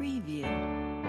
Preview.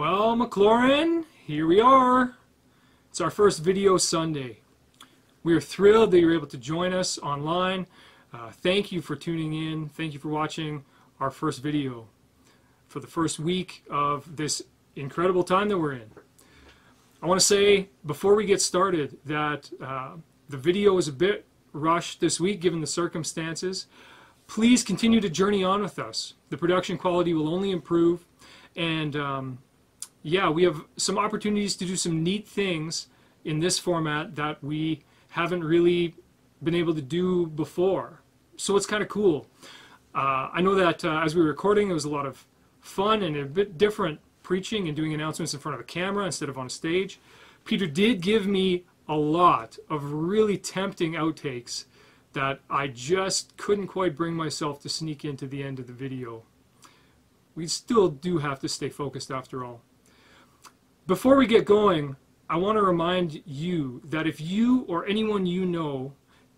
Well, McLaurin, here we are. It's our first video Sunday. We are thrilled that you're able to join us online. Uh, thank you for tuning in. Thank you for watching our first video for the first week of this incredible time that we're in. I want to say before we get started that uh, the video is a bit rushed this week given the circumstances. Please continue to journey on with us. The production quality will only improve and um, yeah, we have some opportunities to do some neat things in this format that we haven't really been able to do before. So it's kind of cool. Uh, I know that uh, as we were recording, it was a lot of fun and a bit different preaching and doing announcements in front of a camera instead of on a stage. Peter did give me a lot of really tempting outtakes that I just couldn't quite bring myself to sneak into the end of the video. We still do have to stay focused after all. Before we get going, I want to remind you that if you or anyone you know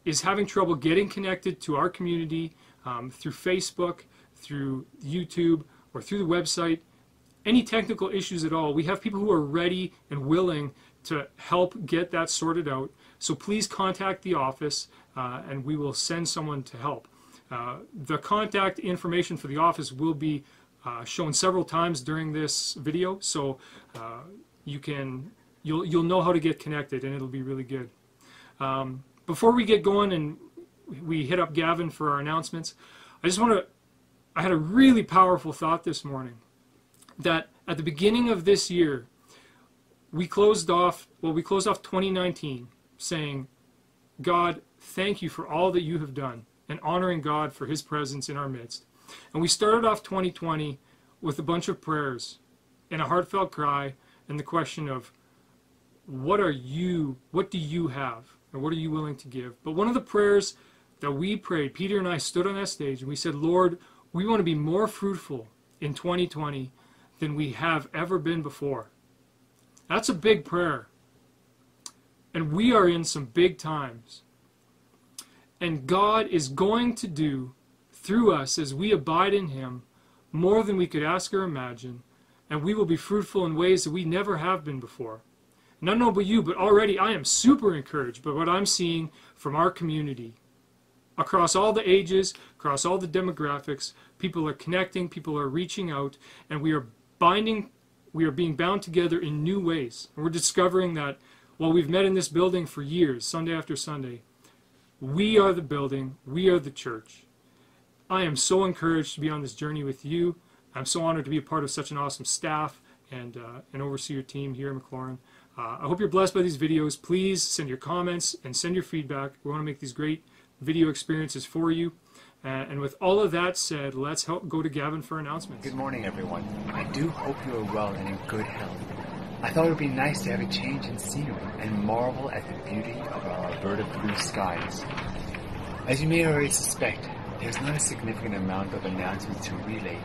is having trouble getting connected to our community um, through Facebook, through YouTube, or through the website, any technical issues at all, we have people who are ready and willing to help get that sorted out. So please contact the office uh, and we will send someone to help. Uh, the contact information for the office will be uh, shown several times during this video, so uh, you can you'll you'll know how to get connected, and it'll be really good. Um, before we get going and we hit up Gavin for our announcements, I just want to. I had a really powerful thought this morning that at the beginning of this year, we closed off well, we closed off 2019 saying, God, thank you for all that you have done, and honoring God for His presence in our midst. And we started off 2020 with a bunch of prayers and a heartfelt cry and the question of what are you, what do you have, and what are you willing to give? But one of the prayers that we prayed, Peter and I stood on that stage and we said, Lord, we want to be more fruitful in 2020 than we have ever been before. That's a big prayer. And we are in some big times. And God is going to do through us as we abide in Him more than we could ask or imagine, and we will be fruitful in ways that we never have been before. And I don't know about you, but already I am super encouraged by what I'm seeing from our community. Across all the ages, across all the demographics, people are connecting, people are reaching out, and we are binding, we are being bound together in new ways. And we're discovering that while we've met in this building for years, Sunday after Sunday, we are the building, we are the church. I am so encouraged to be on this journey with you. I'm so honored to be a part of such an awesome staff and uh, an overseer team here at McLaurin. Uh, I hope you're blessed by these videos. Please send your comments and send your feedback. We want to make these great video experiences for you. Uh, and with all of that said, let's help go to Gavin for announcements. Good morning, everyone. I do hope you are well and in good health. I thought it would be nice to have a change in scenery and marvel at the beauty of our Alberta blue skies. As you may already suspect, there's not a significant amount of announcements to relay,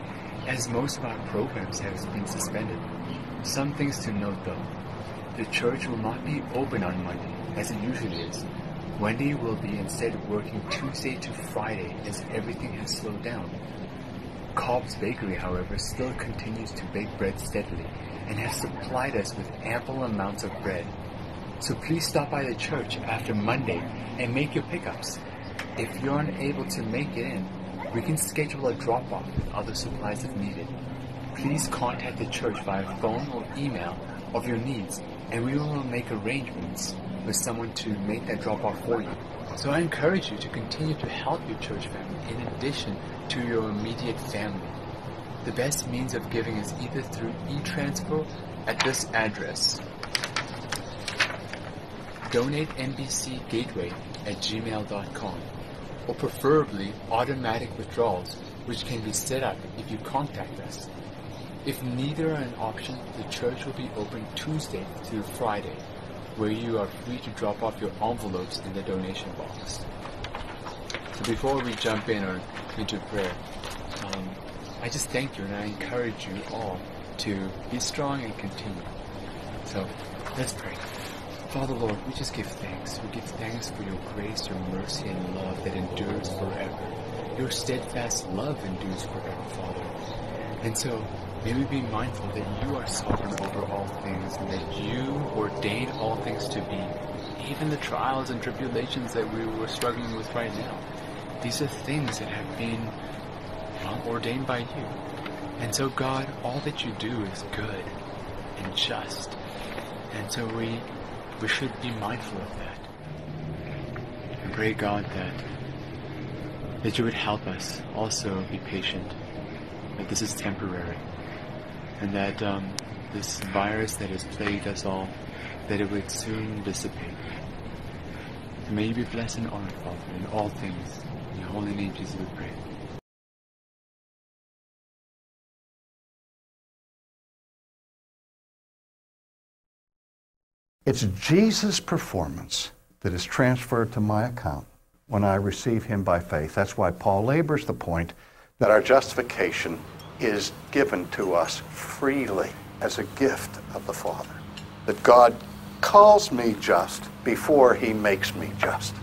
as most of our programs have been suspended. Some things to note though. The church will not be open on Monday, as it usually is. Wendy will be instead working Tuesday to Friday as everything has slowed down. Cobb's Bakery, however, still continues to bake bread steadily and has supplied us with ample amounts of bread. So please stop by the church after Monday and make your pickups. If you're unable to make it in, we can schedule a drop off with other supplies if needed. Please contact the church via phone or email of your needs and we will make arrangements with someone to make that drop off for you. So I encourage you to continue to help your church family in addition to your immediate family. The best means of giving is either through e-transfer at this address. Donate MBC Gateway at gmail.com or preferably automatic withdrawals which can be set up if you contact us. If neither are an option, the church will be open Tuesday through Friday, where you are free to drop off your envelopes in the donation box. So before we jump in or into prayer, um, I just thank you and I encourage you all to be strong and continue. So let's pray. Father Lord, we just give thanks. We give thanks for your grace, your mercy, and love that endures forever. Your steadfast love endures forever, Father. And so May we be mindful that you are sovereign over all things and that you ordain all things to be, even the trials and tribulations that we were struggling with right now. These are things that have been well, ordained by you. And so, God, all that you do is good and just. And so we, we should be mindful of that. And pray, God, that, that you would help us also be patient, that this is temporary and that um, this virus that has plagued us all, that it would soon dissipate. may you be blessed and honored, Father, in all things. In your holy name, Jesus, we pray. It's Jesus' performance that is transferred to my account when I receive him by faith. That's why Paul labors the point that our justification is given to us freely as a gift of the Father. That God calls me just before he makes me just.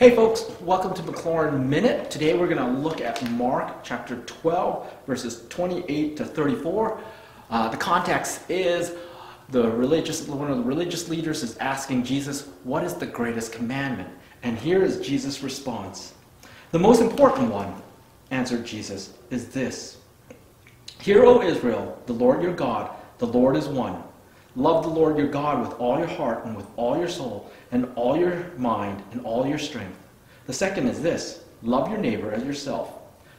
Hey folks, welcome to McLaurin Minute. Today we're going to look at Mark chapter 12, verses 28 to 34. Uh, the context is the religious one of the religious leaders is asking Jesus, "What is the greatest commandment?" And here is Jesus' response. The most important one, answered Jesus, is this. Hear, O Israel, the Lord your God, the Lord is one. Love the Lord your God with all your heart and with all your soul and all your mind and all your strength. The second is this love your neighbor as yourself.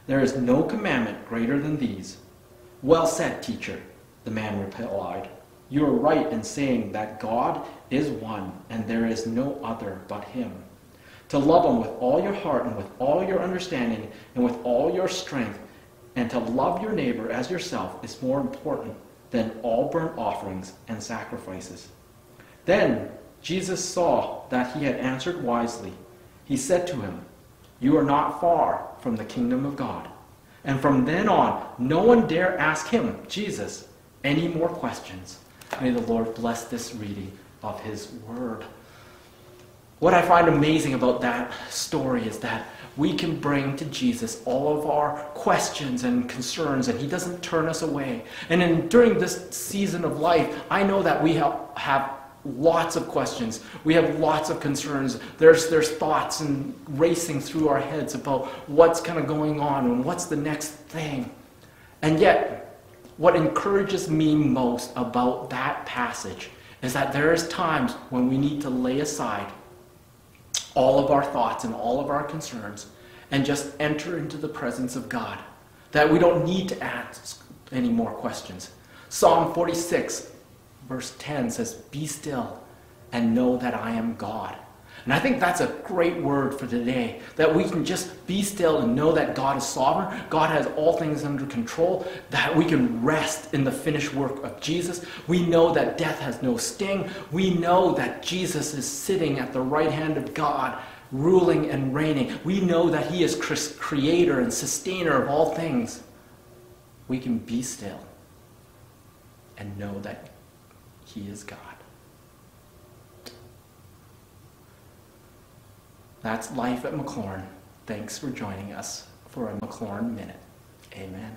There is no commandment greater than these. Well said, teacher, the man replied. You are right in saying that God is one and there is no other but him. To love him with all your heart and with all your understanding and with all your strength, and to love your neighbor as yourself is more important than all burnt offerings and sacrifices. Then Jesus saw that he had answered wisely. He said to him, You are not far from the kingdom of God. And from then on, no one dare ask him, Jesus, any more questions. May the Lord bless this reading of his word. What I find amazing about that story is that we can bring to Jesus all of our questions and concerns, and He doesn't turn us away. And in, during this season of life, I know that we have, have lots of questions. We have lots of concerns. There's, there's thoughts and racing through our heads about what's kind of going on and what's the next thing. And yet, what encourages me most about that passage is that there is times when we need to lay aside all of our thoughts and all of our concerns and just enter into the presence of God. That we don't need to ask any more questions. Psalm 46, verse 10 says, Be still and know that I am God. And I think that's a great word for today that we can just be still and know that God is sovereign, God has all things under control, that we can rest in the finished work of Jesus. We know that death has no sting. We know that Jesus is sitting at the right hand of God, ruling and reigning. We know that He is creator and sustainer of all things. We can be still and know that He is God. That's life at McLaurin. Thanks for joining us for a McLaurin Minute. Amen.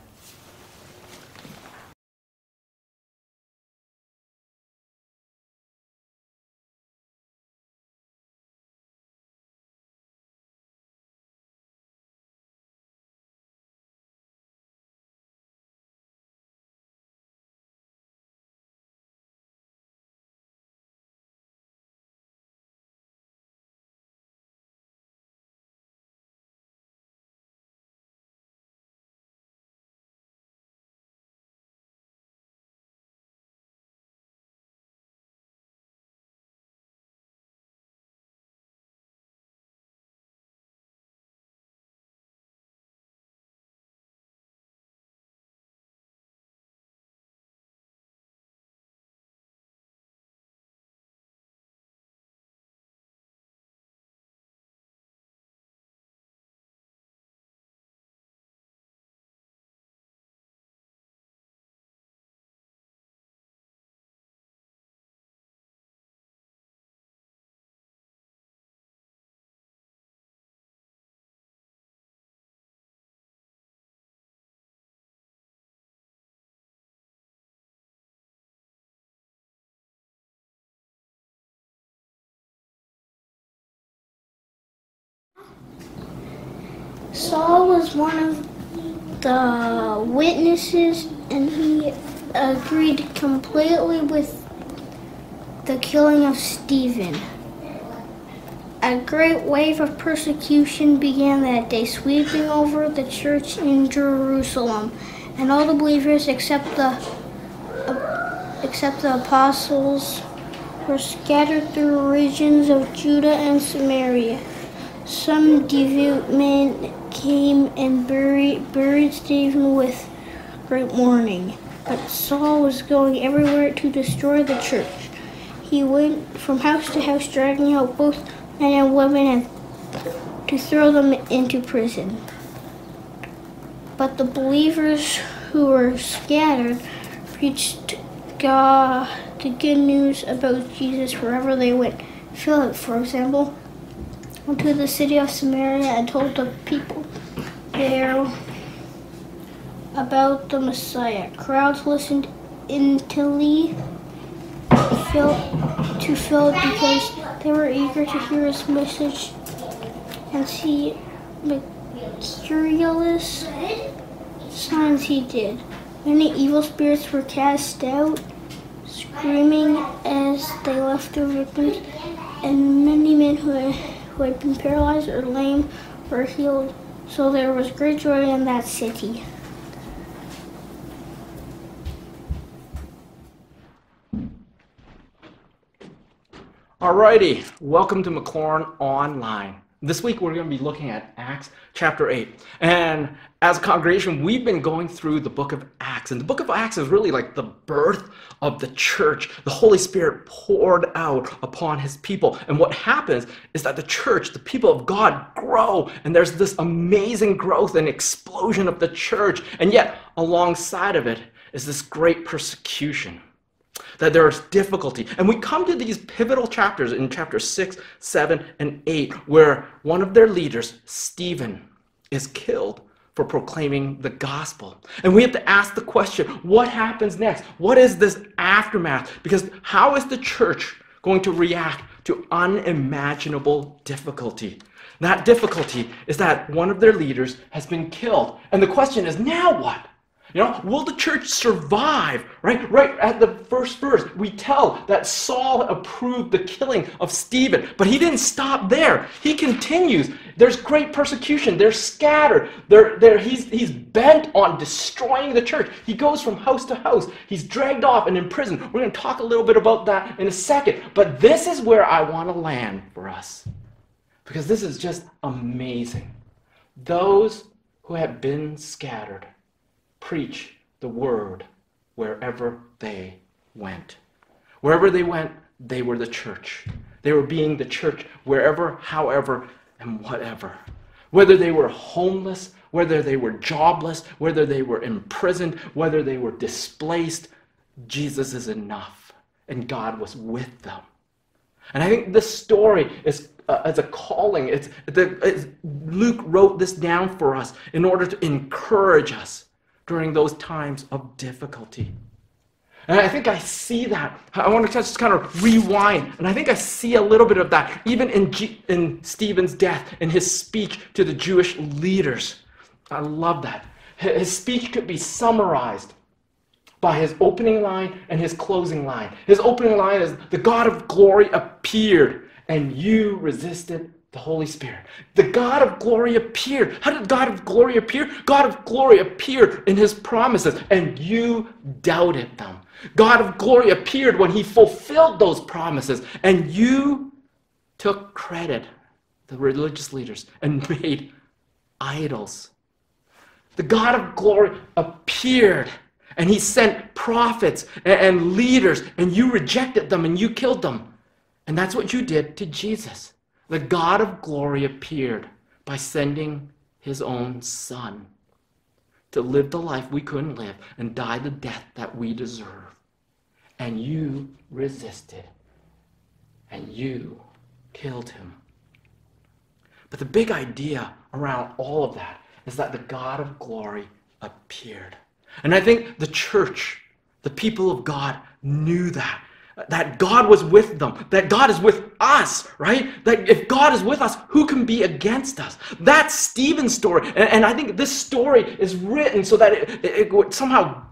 Saul was one of the witnesses and he agreed completely with the killing of Stephen. A great wave of persecution began that day, sweeping over the church in Jerusalem, and all the believers except the except the apostles were scattered through regions of Judea and Samaria. Some devout men came and buried, buried Stephen with great mourning. But Saul was going everywhere to destroy the church. He went from house to house, dragging out both men and women and to throw them into prison. But the believers who were scattered preached God, the good news about Jesus wherever they went. Philip, for example, went to the city of Samaria and told the people there about the Messiah. Crowds listened intently to Philip because they were eager to hear his message and see miraculous signs he did. Many evil spirits were cast out, screaming as they left their victims, and many men who who had been paralyzed or lame were healed. So there was great joy in that city. Alrighty, welcome to McLaurin Online. This week we're going to be looking at Acts chapter 8. And as a congregation, we've been going through the book of Acts. And the book of Acts is really like the birth of the church. The Holy Spirit poured out upon his people. And what happens is that the church, the people of God, grow. And there's this amazing growth and explosion of the church. And yet, alongside of it is this great persecution that there's difficulty. And we come to these pivotal chapters in chapter 6, 7, and 8, where one of their leaders, Stephen, is killed for proclaiming the gospel. And we have to ask the question what happens next? What is this aftermath? Because how is the church going to react to unimaginable difficulty? That difficulty is that one of their leaders has been killed. And the question is now what? You know, will the church survive? Right? Right at the first verse, we tell that Saul approved the killing of Stephen, but he didn't stop there. He continues. There's great persecution. They're scattered. They're, they're, he's, he's bent on destroying the church. He goes from house to house. He's dragged off and imprisoned. We're going to talk a little bit about that in a second. But this is where I want to land for us because this is just amazing. Those who have been scattered preach the word wherever they went. Wherever they went, they were the church. They were being the church wherever, however, and whatever. Whether they were homeless, whether they were jobless, whether they were imprisoned, whether they were displaced, Jesus is enough. And God was with them. And I think this story is uh, as a calling. It's, the, it's, Luke wrote this down for us in order to encourage us during those times of difficulty. And I think I see that. I want to just kind of rewind. And I think I see a little bit of that even in, G- in Stephen's death, in his speech to the Jewish leaders. I love that. His speech could be summarized by his opening line and his closing line. His opening line is The God of glory appeared, and you resisted the Holy Spirit. The God of glory appeared. How did God of glory appear? God of glory appeared in his promises, and you doubted them. God of glory appeared when he fulfilled those promises, and you took credit, the religious leaders, and made idols. The God of glory appeared and he sent prophets and, leaders, and you rejected them and you killed them. And that's what you did to Jesus. The God of glory appeared by sending his own son to live the life we couldn't live and die the death that we deserve. And you resisted. And you killed him. But the big idea around all of that is that the God of glory appeared. And I think the church, the people of God, knew that that God was with them, that God is with us, right? That if God is with us, who can be against us? That's Stephen's story. And, and I think this story is written so that it, it, it would somehow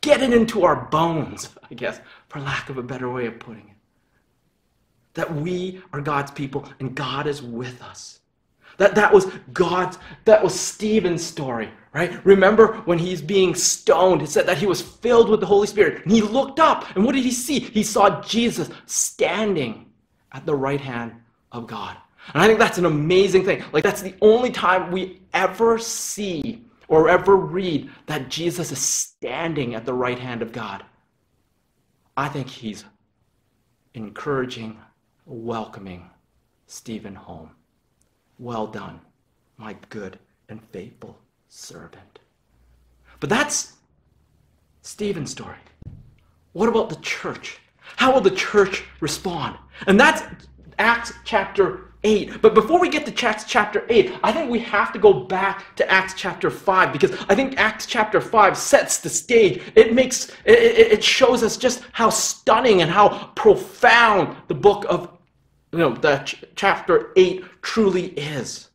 get it into our bones, I guess, for lack of a better way of putting it. That we are God's people and God is with us. That, that was God's, that was Stephen's story, right? Remember when he's being stoned, it said that he was filled with the Holy Spirit. And he looked up, and what did he see? He saw Jesus standing at the right hand of God. And I think that's an amazing thing. Like, that's the only time we ever see or ever read that Jesus is standing at the right hand of God. I think he's encouraging, welcoming Stephen home. Well done, my good and faithful servant. But that's Stephen's story. What about the church? How will the church respond? And that's Acts chapter 8. But before we get to Acts chapter 8, I think we have to go back to Acts chapter 5 because I think Acts chapter 5 sets the stage. It makes it, it shows us just how stunning and how profound the book of you know, the ch- chapter 8 truly is.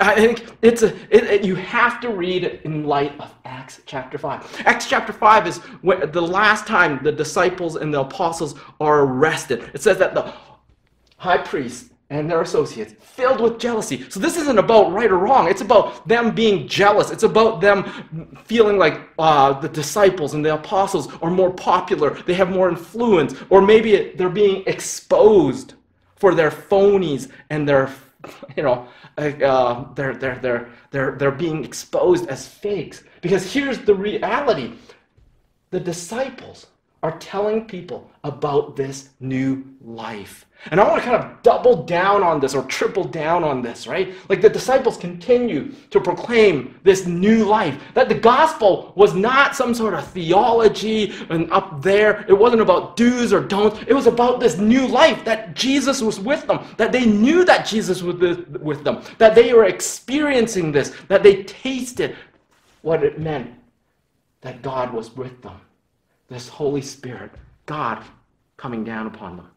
I think it's a, it, it- you have to read it in light of Acts chapter 5. Acts chapter 5 is when, the last time the disciples and the apostles are arrested. It says that the high priest and their associates filled with jealousy. So this isn't about right or wrong. It's about them being jealous. It's about them feeling like uh, the disciples and the apostles are more popular. They have more influence, or maybe they're being exposed for their phonies and their, you know, uh, they're, they're, they're, they're, they're being exposed as fakes. Because here's the reality the disciples are telling people about this new life. And I want to kind of double down on this or triple down on this, right? Like the disciples continue to proclaim this new life. That the gospel was not some sort of theology and up there. It wasn't about do's or don'ts. It was about this new life that Jesus was with them, that they knew that Jesus was with with them, that they were experiencing this, that they tasted what it meant that God was with them. This Holy Spirit, God coming down upon them.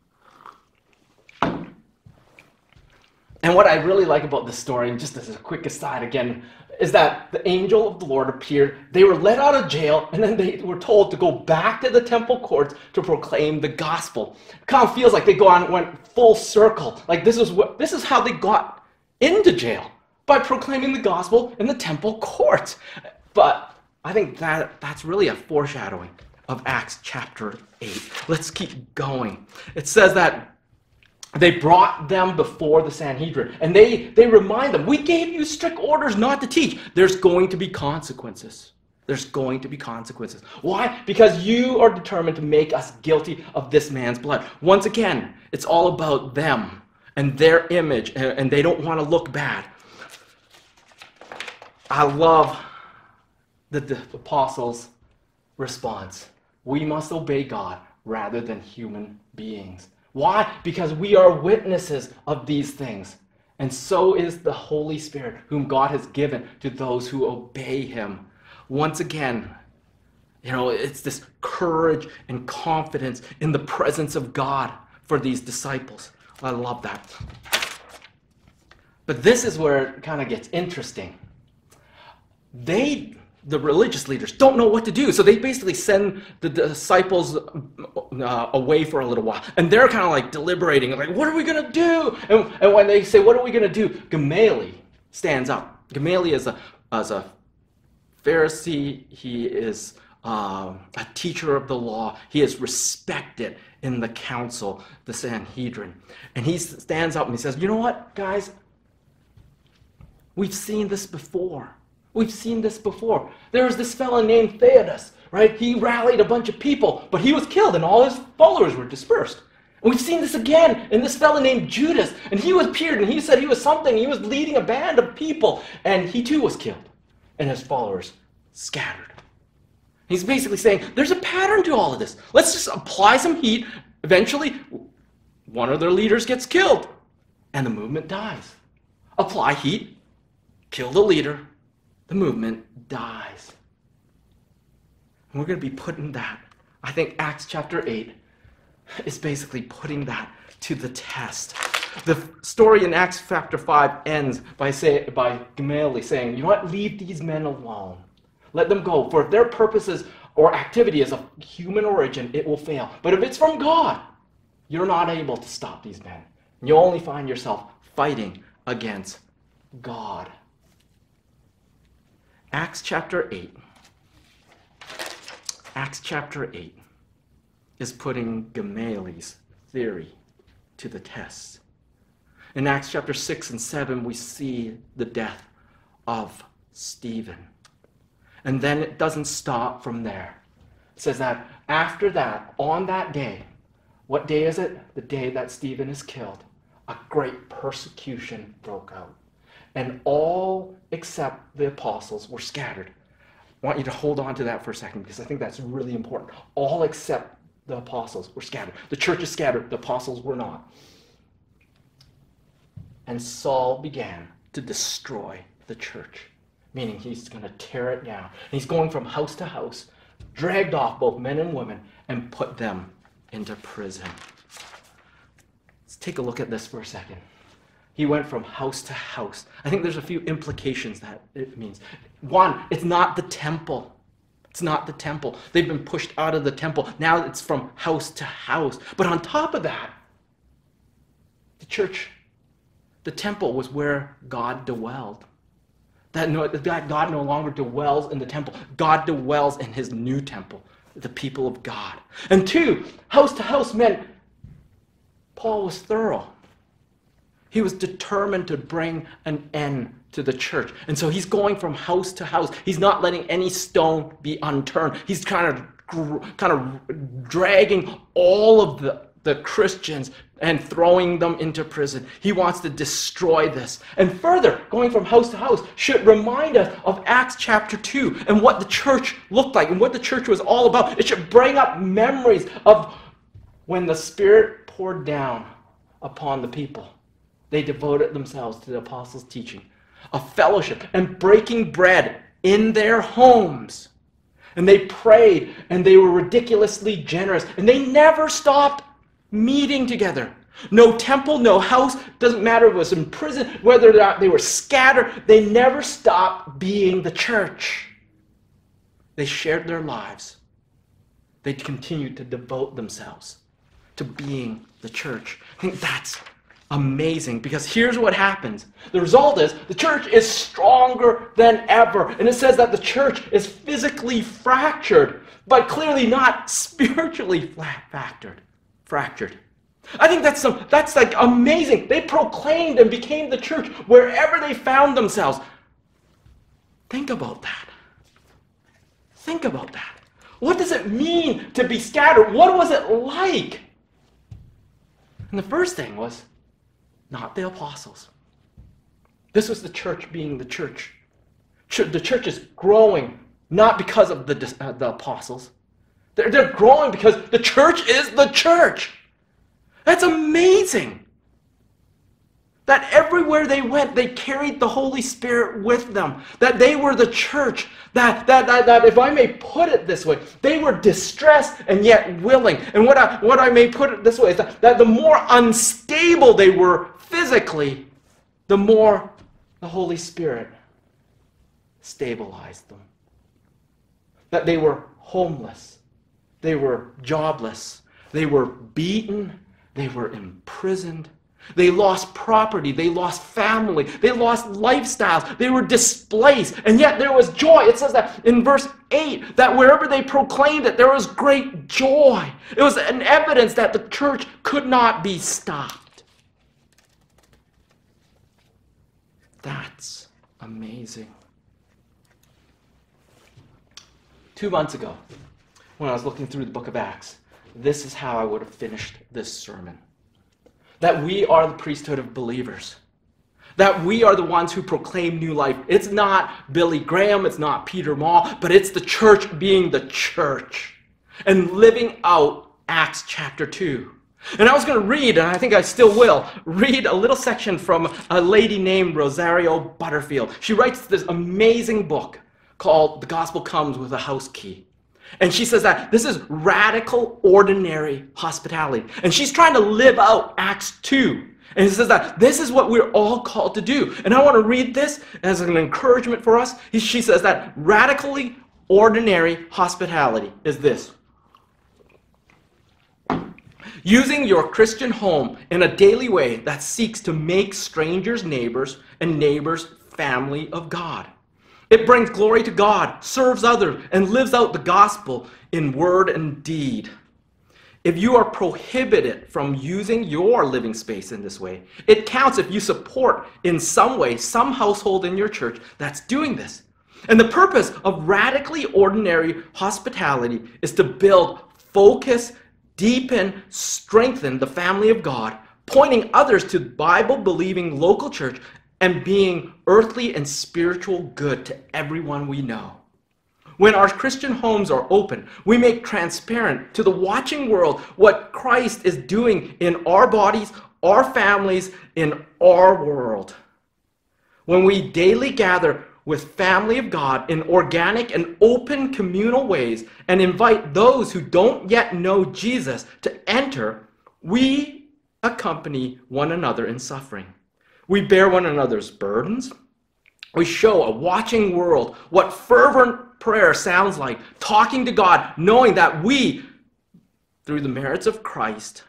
And what I really like about this story, and just as a quick aside again, is that the angel of the Lord appeared. They were let out of jail, and then they were told to go back to the temple courts to proclaim the gospel. It kind of feels like they go on went full circle. Like this is what this is how they got into jail by proclaiming the gospel in the temple courts. But I think that that's really a foreshadowing of Acts chapter 8. Let's keep going. It says that they brought them before the Sanhedrin and they, they remind them, We gave you strict orders not to teach. There's going to be consequences. There's going to be consequences. Why? Because you are determined to make us guilty of this man's blood. Once again, it's all about them and their image, and, they don't want to look bad. I love the, the apostles' response. We must obey God rather than human beings. Why? Because we are witnesses of these things. And so is the Holy Spirit, whom God has given to those who obey Him. Once again, you know, it's this courage and confidence in the presence of God for these disciples. I love that. But this is where it kind of gets interesting they the religious leaders don't know what to do. So they basically send the disciples uh, away for a little while. And they're kind of like deliberating like what are we going to do? And, and when they say what are we going to do? Gamaliel stands up. Gamaliel is a, as a pharisee he is uh, a teacher of the law. He is respected in the council the sanhedrin. And he stands up and he says you know what guys? We've seen this before. We've seen this before. There was this fellow named Theudas, right? He rallied a bunch of people, but he was killed and all his followers were dispersed. And we've seen this again in this fellow named Judas, and he was appeared and he said he was something. He was leading a band of people, and he too was killed, and his followers scattered. He's basically saying there's a pattern to all of this. Let's just apply some heat. Eventually, one of their leaders gets killed, and the movement dies. Apply heat, kill the leader, the movement dies. And we're going to be putting that. I think Acts chapter 8 is basically putting that to the test. The story in Acts chapter 5 ends by, say, by Gamaliel saying, You know what? Leave these men alone. Let them go. For if their purposes or activity is of human origin, it will fail. But if it's from God, you're not able to stop these men. You'll only find yourself fighting against God. Acts chapter 8. Acts chapter 8 is putting Gamaliel's theory to the test. In Acts chapter 6 and 7, we see the death of Stephen. And then it doesn't stop from there. It says that after that, on that day, what day is it? The day that Stephen is killed. A great persecution broke out. And all except the apostles were scattered. I want you to hold on to that for a second because I think that's really important. All except the apostles were scattered. The church is scattered, the apostles were not. And Saul began to destroy the church, meaning he's going to tear it down. And he's going from house to house, dragged off both men and women, and put them into prison. Let's take a look at this for a second. He went from house to house. I think there's a few implications that it means. One, it's not the temple. It's not the temple. They've been pushed out of the temple. Now it's from house to house. But on top of that, the church, the temple was where God dwelled. That, no, that God no longer dwells in the temple. God dwells in his new temple, the people of God. And two, house to house meant Paul was thorough. He was determined to bring an end to the church. And so he's going from house to house. He's not letting any stone be unturned. He's kind of kind of dragging all of the, the Christians and throwing them into prison. He wants to destroy this. And further, going from house to house should remind us of Acts chapter 2 and what the church looked like and what the church was all about. It should bring up memories of when the Spirit poured down upon the people they devoted themselves to the apostles' teaching, a fellowship, and breaking bread in their homes. And they prayed and they were ridiculously generous. And they never stopped meeting together. No temple, no house, doesn't matter if it was in prison, whether or not they were scattered, they never stopped being the church. They shared their lives. They continued to devote themselves to being the church. I think that's amazing because here's what happens. The result is the church is stronger than ever. And it says that the church is physically fractured, but clearly not spiritually fractured. Fractured. I think that's some that's like amazing. They proclaimed and became the church wherever they found themselves. Think about that. Think about that. What does it mean to be scattered? What was it like? And the first thing was not the apostles. This was the church being the church. The church is growing not because of the, uh, the apostles. They're, they're growing because the church is the church. That's amazing. That everywhere they went, they carried the Holy Spirit with them. That they were the church. That, that, that, that if I may put it this way, they were distressed and yet willing. And what I, what I may put it this way is that, that the more unstable they were physically, the more the Holy Spirit stabilized them. That they were homeless, they were jobless, they were beaten, they were imprisoned. They lost property. They lost family. They lost lifestyles. They were displaced. And yet there was joy. It says that in verse 8 that wherever they proclaimed it, there was great joy. It was an evidence that the church could not be stopped. That's amazing. Two months ago, when I was looking through the book of Acts, this is how I would have finished this sermon. That we are the priesthood of believers. That we are the ones who proclaim new life. It's not Billy Graham, it's not Peter Mall, but it's the church being the church and living out Acts chapter 2. And I was going to read, and I think I still will, read a little section from a lady named Rosario Butterfield. She writes this amazing book called The Gospel Comes with a House Key. And she says that this is radical, ordinary hospitality. And she's trying to live out Acts 2. And it says that this is what we're all called to do. And I want to read this as an encouragement for us. She says that radically ordinary hospitality is this using your Christian home in a daily way that seeks to make strangers neighbors and neighbors family of God. It brings glory to God, serves others, and lives out the gospel in word and deed. If you are prohibited from using your living space in this way, it counts if you support in some way some household in your church that's doing this. And the purpose of radically ordinary hospitality is to build focus deepen, strengthen the family of God, pointing others to Bible believing local church and being earthly and spiritual good to everyone we know. When our Christian homes are open, we make transparent to the watching world what Christ is doing in our bodies, our families in our world. When we daily gather with family of God in organic and open communal ways and invite those who don't yet know Jesus to enter, we accompany one another in suffering. We bear one another's burdens. We show a watching world what fervent prayer sounds like, talking to God, knowing that we, through the merits of Christ,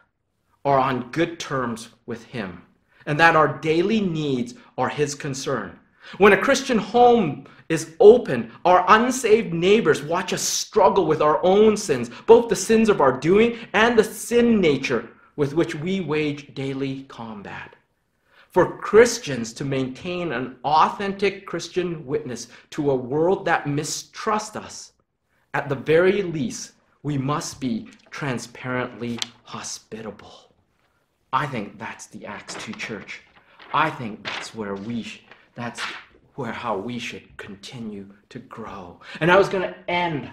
are on good terms with Him, and that our daily needs are His concern. When a Christian home is open, our unsaved neighbors watch us struggle with our own sins, both the sins of our doing and the sin nature with which we wage daily combat. For Christians to maintain an authentic Christian witness to a world that mistrusts us, at the very least, we must be transparently hospitable. I think that's the Acts 2 church. I think that's where we that's where how we should continue to grow. And I was going to end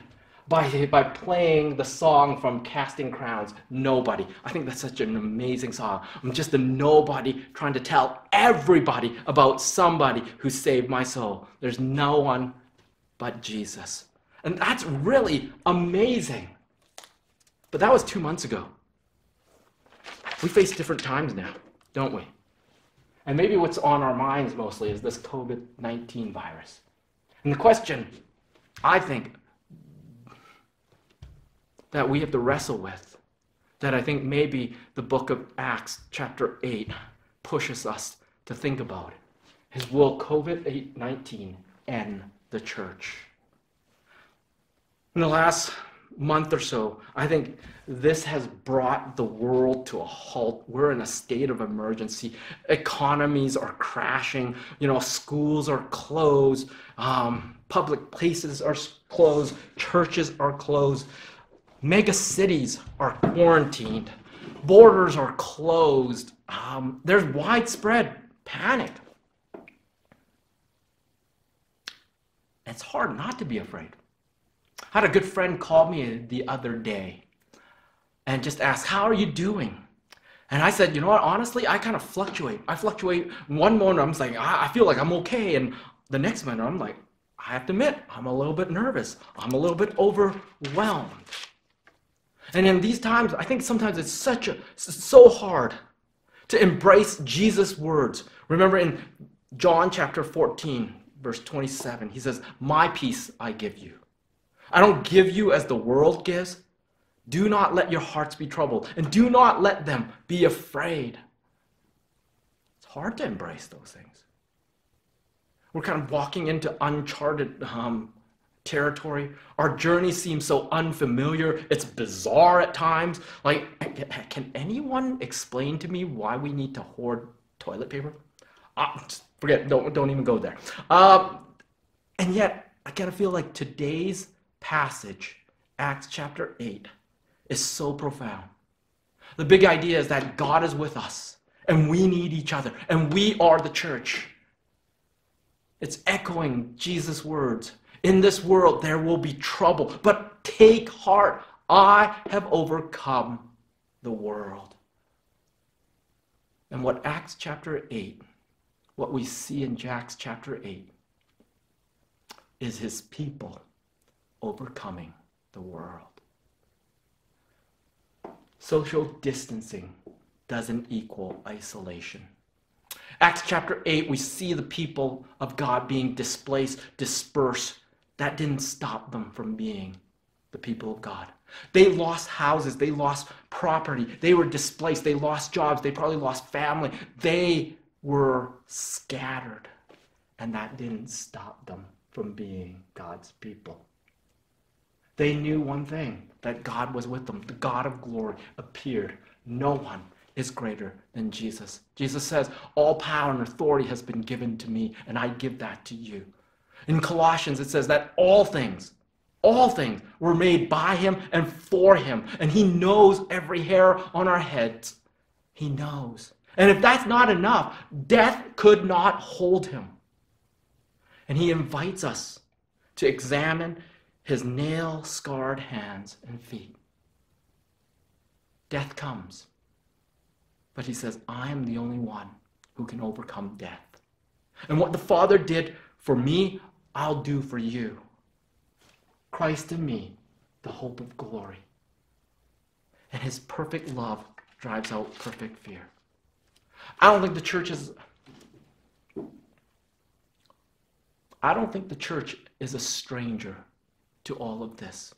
by by playing the song from Casting Crowns, Nobody. I think that's such an amazing song. I'm just a nobody trying to tell everybody about somebody who saved my soul. There's no one but Jesus. And that's really amazing. But that was 2 months ago. We face different times now, don't we? And maybe what's on our minds mostly is this COVID 19 virus. And the question, I think, that we have to wrestle with, that I think maybe the book of Acts, chapter 8, pushes us to think about, is will COVID 19 end the church? In the last month or so, I think this has brought the world to a halt. We're in a state of emergency. Economies are crashing. You know, schools are closed. Um, public places are closed. Churches are closed. Mega cities are quarantined. Borders are closed. Um, there's widespread panic. It's hard not to be afraid. I had a good friend call me the other day and just ask, How are you doing? And I said, You know what? Honestly, I kind of fluctuate. I fluctuate. One moment, I'm like, I, I feel like I'm okay. And the next minute, I'm like, I have to admit, I'm a little bit nervous. I'm a little bit overwhelmed. And in these times, I think sometimes it's such a so hard to embrace Jesus' words. Remember in John chapter 14, verse 27, he says, My peace I give you. I don't give you as the world gives. Do not let your hearts be troubled, and do not let them be afraid. It's hard to embrace those things. We're kind of walking into uncharted um, territory. Our journey seems so unfamiliar. It's bizarre at times. Like, can anyone explain to me why we need to hoard toilet paper? Uh, forget. Don't don't even go there. Um, and yet, I kind of feel like today's passage, Acts chapter 8, is so profound. The big idea is that God is with us and we need each other and we are the church. It's echoing Jesus' words. In this world there will be trouble, but take heart. I have overcome the world. And what Acts chapter 8, what we see in Acts chapter 8, is his people overcoming the world. Social distancing doesn't equal isolation. Acts chapter 8, we see the people of God being displaced, dispersed. That didn't stop them from being the people of God. They lost houses, they lost property, they were displaced, they lost jobs, they probably lost family. They were scattered, and that didn't stop them from being God's people. They knew one thing that God was with them. The God of glory appeared. No one is greater than Jesus. Jesus says, All power and authority has been given to me, and I give that to you. In Colossians, it says that all things, all things were made by him and for him, and he knows every hair on our heads. He knows. And if that's not enough, death could not hold him. And he invites us to examine his nail scarred hands and feet. Death comes, But he says, I am the only one who can overcome death. And what the Father did for me, I'll do for you. Christ in me, the hope of glory. And his perfect love drives out perfect fear. I don't think the church is. I don't think the church is a stranger to all of this.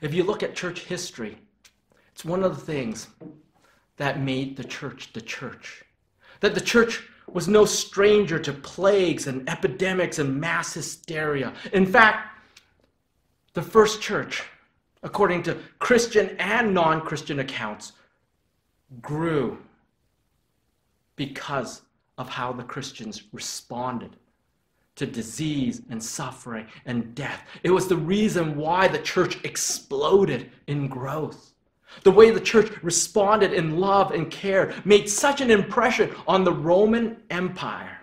If you look at church history, it's one of the things that made the church the church. That the church was no stranger to plagues and epidemics and mass hysteria. In fact, the first church, according to Christian and non Christian accounts, grew because of how the Christians responded to disease and suffering and death. It was the reason why the church exploded in growth. The way the church responded in love and care made such an impression on the Roman Empire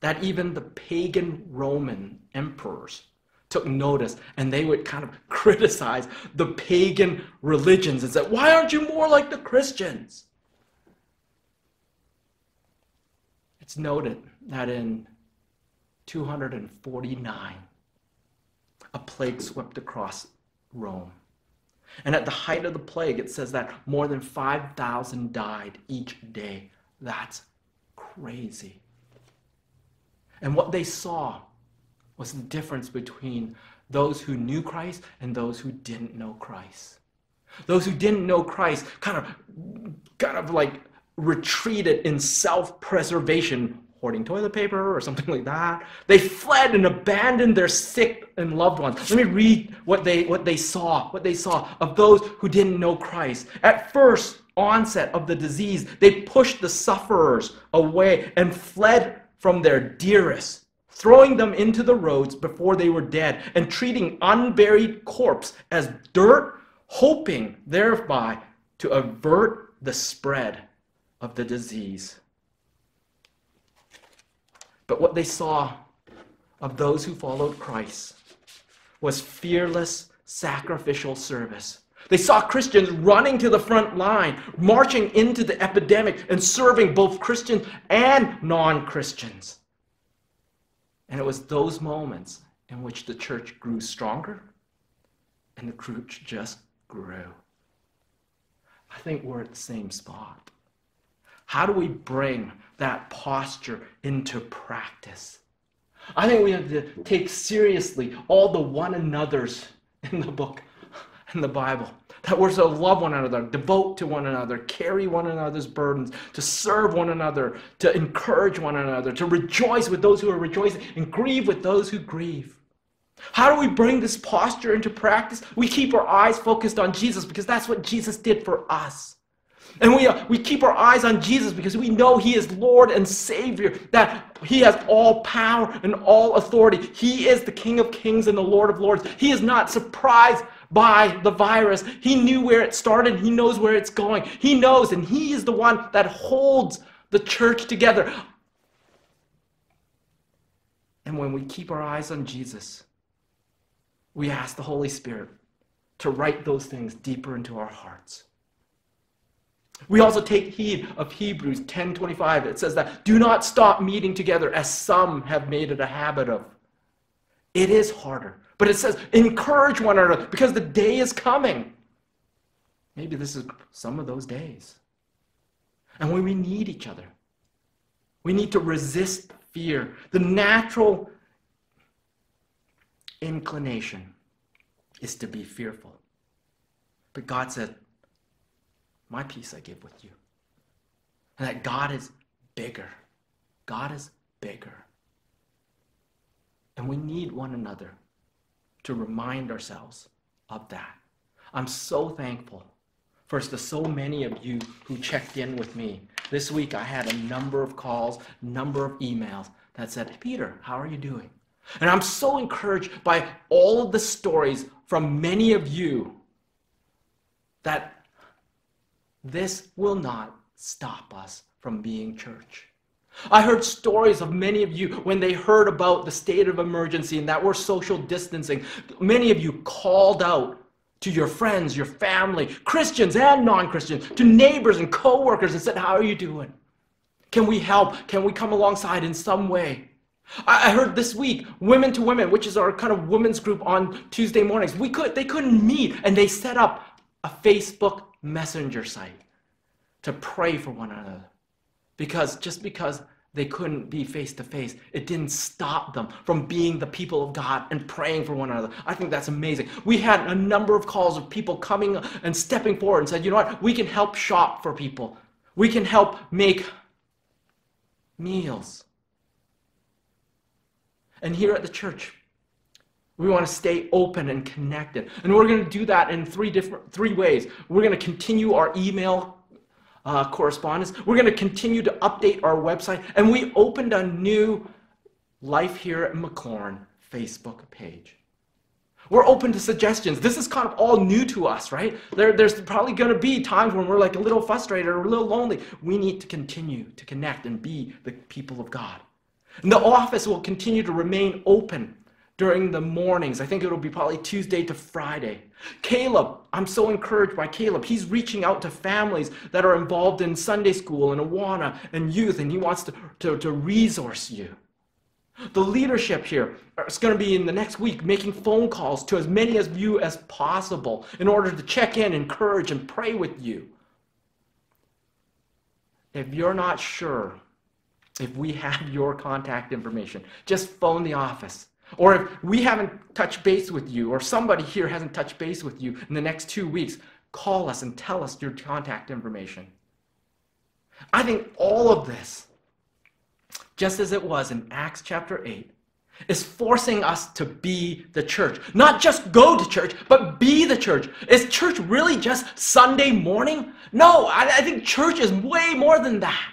that even the pagan Roman emperors took notice and they would kind of criticize the pagan religions and said, Why aren't you more like the Christians? It's noted that in 249, a plague swept across Rome. And at the height of the plague, it says that more than 5,000 died each day. That's crazy. And what they saw was the difference between those who knew Christ and those who didn't know Christ. Those who didn't know Christ kind of, kind of like retreated in self preservation, hoarding toilet paper or something like that. They fled and abandoned their sick and loved ones. Let me read what they, what they saw, what they saw of those who didn't know Christ. At first onset of the disease, they pushed the sufferers away and fled from their dearest throwing them into the roads before they were dead, and treating unburied corpse as dirt, hoping thereby to avert the spread of the disease. But what they saw of those who followed Christ was fearless sacrificial service. They saw Christians running to the front line, marching into the epidemic, and serving both Christians and non Christians. And it was those moments in which the church grew stronger and the church just grew. I think we're at the same spot. How do we bring that posture into practice? I think we have to take seriously all the one another's in the book, in the Bible. That we're to love one another, devote to one another, carry one another's burdens, to serve one another, to encourage one another, to rejoice with those who are rejoicing, and grieve with those who grieve. How do we bring this posture into practice? We keep our eyes focused on Jesus because that's what Jesus did for us. And we, uh, we keep our eyes on Jesus because we know He is Lord and Savior, that He has all power and all authority. He is the King of Kings and the Lord of Lords. He is not surprised by the virus. He knew where it started, He knows where it's going. He knows, and He is the one that holds the church together. And when we keep our eyes on Jesus, we ask the Holy Spirit to write those things deeper into our hearts. We also take heed of Hebrews 10:25. It says that do not stop meeting together as some have made it a habit of. It is harder, but it says encourage one another because the day is coming. Maybe this is some of those days. And when we need each other, we need to resist fear. The natural inclination is to be fearful. But God said, my peace I give with you. And that God is bigger. God is bigger. And we need one another to remind ourselves of that. I'm so thankful for the so many of you who checked in with me. This week I had a number of calls, number of emails that said, Peter, how are you doing? And I'm so encouraged by all of the stories from many of you that this will not stop us from being church. I heard stories of many of you when they heard about the state of emergency and that we're social distancing. Many of you called out to your friends, your family, Christians and non Christians, to neighbors and co workers and said, How are you doing? Can we help? Can we come alongside in some way? I I heard this week, Women to Women, which is our kind of women's group on Tuesday mornings, we could they couldn't meet and they set up a Facebook messenger site to pray for one another. Because just because they couldn't be face to face, it didn't stop them from being the people of God and praying for one another. I think that's amazing. We had a number of calls of people coming and stepping forward and said, you know what, we can help shop for people. We can help make meals. And here at the church, we want to stay open and connected. And we're going to do that in three different three ways. We're going to continue our email uh, correspondence. We're going to continue to update our website. And we opened a new Life Here at McLaurin Facebook page. We're open to suggestions. This is kind of all new to us, right? There, there's probably going to be times when we're like a little frustrated or a little lonely. We need to continue to connect and be the people of God. And the office will continue to remain open during the mornings. I think it'll be probably Tuesday to Friday. Caleb, I'm so encouraged by Caleb. He's reaching out to families that are involved in Sunday school and Awana and youth, and he wants to, to, to resource you. The leadership here is going to be in the next week making phone calls to as many of you as possible in order to check in, encourage, and pray with you. If you're not sure if we have your contact information, just phone the office. Or if we haven't touched base with you, or somebody here hasn't touched base with you in the next two weeks, call us and tell us your contact information. I think all of this just as it was in Acts chapter 8, is forcing us to be the church. Not just go to church, but be the church. Is church really just Sunday morning? No, I, I think church is way more than that.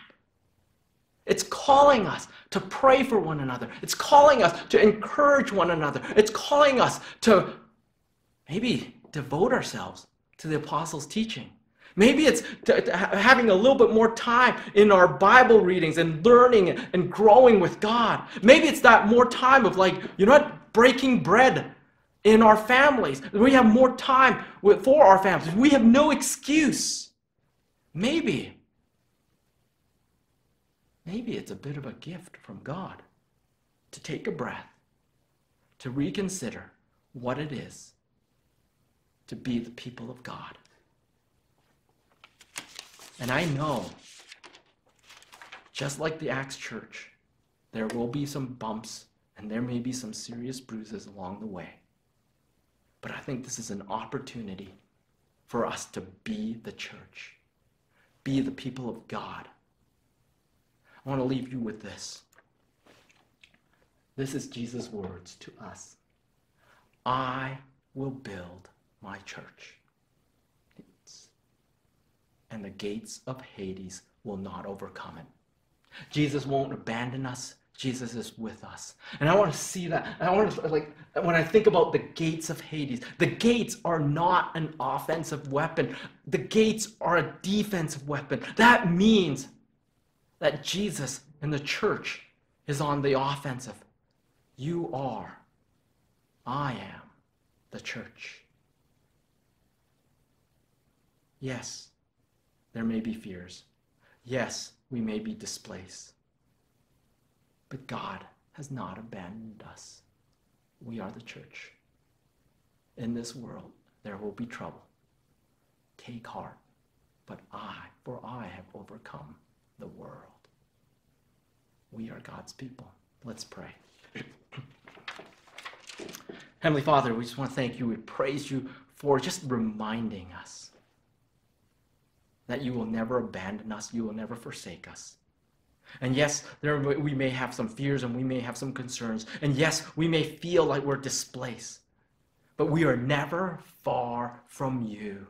It's calling us to pray for one another. It's calling us to encourage one another. It's calling us to maybe devote ourselves to the apostles' teaching. Maybe it's to, to having a little bit more time in our Bible readings and learning and growing with God. Maybe it's that more time of like, you know what, breaking bread in our families. We have more time with, for our families. We have no excuse. Maybe, maybe it's a bit of a gift from God to take a breath, to reconsider what it is to be the people of God. And I know, just like the Acts church, there will be some bumps and there may be some serious bruises along the way. But I think this is an opportunity for us to be the church, be the people of God. I want to leave you with this. This is Jesus' words to us I will build my church and the gates of Hades will not overcome it. Jesus won't abandon us. Jesus is with us. And I want to see that. I want to, like, when I think about the gates of Hades, the gates are not an offensive weapon, the gates are a defensive weapon. That means that Jesus and the church is on the offensive. You are. I am the church. Yes, there may be fears. Yes, we may be displaced. But God has not abandoned us. We are the church. In this world, there will be trouble. Take heart, but I, for I have overcome the world. We are God's people. Let's pray. Heavenly Father, we just want to thank you. We praise you for just reminding us that you will never abandon us, you will never forsake us. And yes, there we may have some fears and we may have some concerns. And yes, we may feel like we're displaced. But we are never far from you.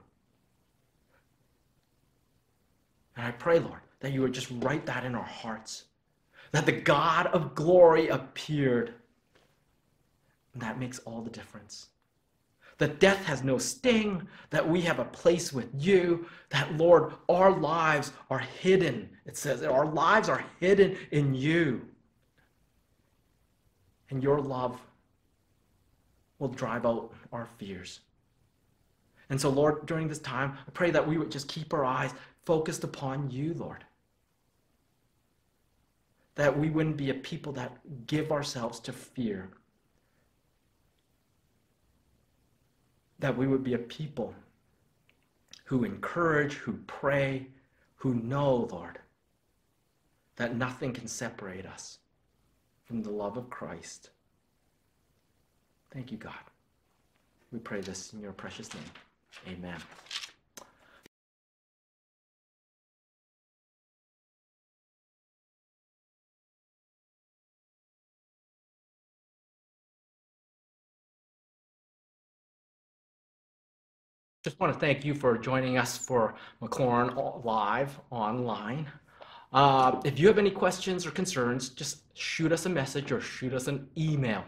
And I pray, Lord, that you would just write that in our hearts. That the God of glory appeared. And that makes all the difference that death has no sting, that we have a place with you, that, Lord, our lives are hidden. It says that our lives are hidden in you. And your love will drive out our fears. And so, Lord, during this time, I pray that we would just keep our eyes focused upon you, Lord. That we wouldn't be a people that give ourselves to fear. That we would be a people who encourage, who pray, who know, Lord, that nothing can separate us from the love of Christ. Thank you, God. We pray this in your precious name. Amen. Just want to thank you for joining us for McLaurin Live online. Uh, if you have any questions or concerns, just shoot us a message or shoot us an email.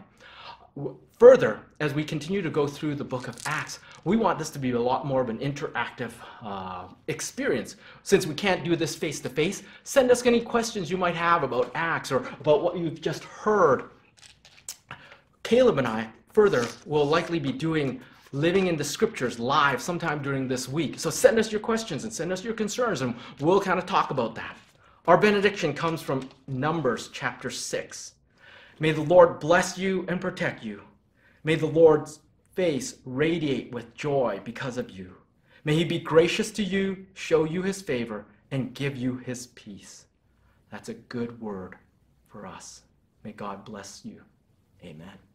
Further, as we continue to go through the book of Acts, we want this to be a lot more of an interactive uh, experience. Since we can't do this face to face, send us any questions you might have about Acts or about what you've just heard. Caleb and I, further, will likely be doing Living in the Scriptures live sometime during this week. So send us your questions and send us your concerns, and we'll kind of talk about that. Our benediction comes from Numbers chapter 6. May the Lord bless you and protect you. May the Lord's face radiate with joy because of you. May he be gracious to you, show you his favor, and give you his peace. That's a good word for us. May God bless you. Amen.